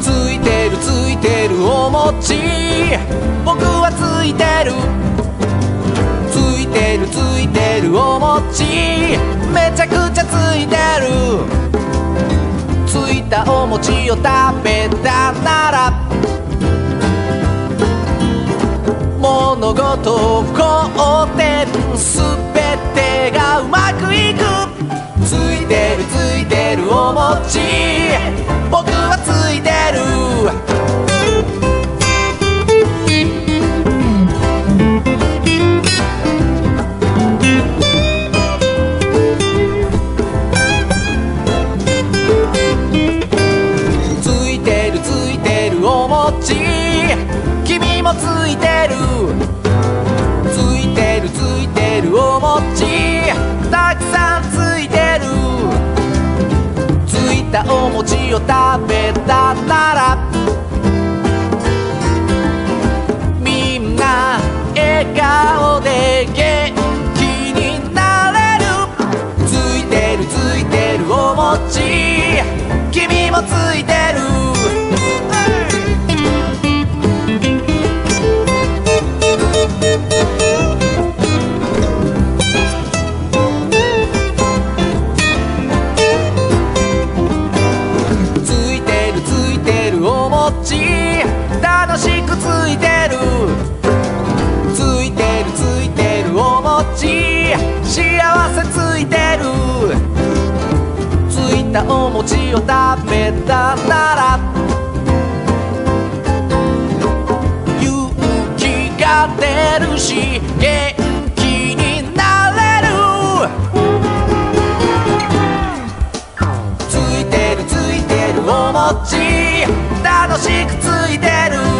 ついてるついてるお餅。僕はついてる。ついてるついてるお餅。めちゃくちゃついてる。ついたお餅を食べたなら。物事を肯定するてるお餅君もついてるついてるついてるお餅たくさんついてるついたお餅を食べたならみんな笑顔で元気になれるついてるついてるお餅君もついてるたお餅を食べたなら勇気が出るし元気になれる。ついてるついてるお餅楽しくついてる。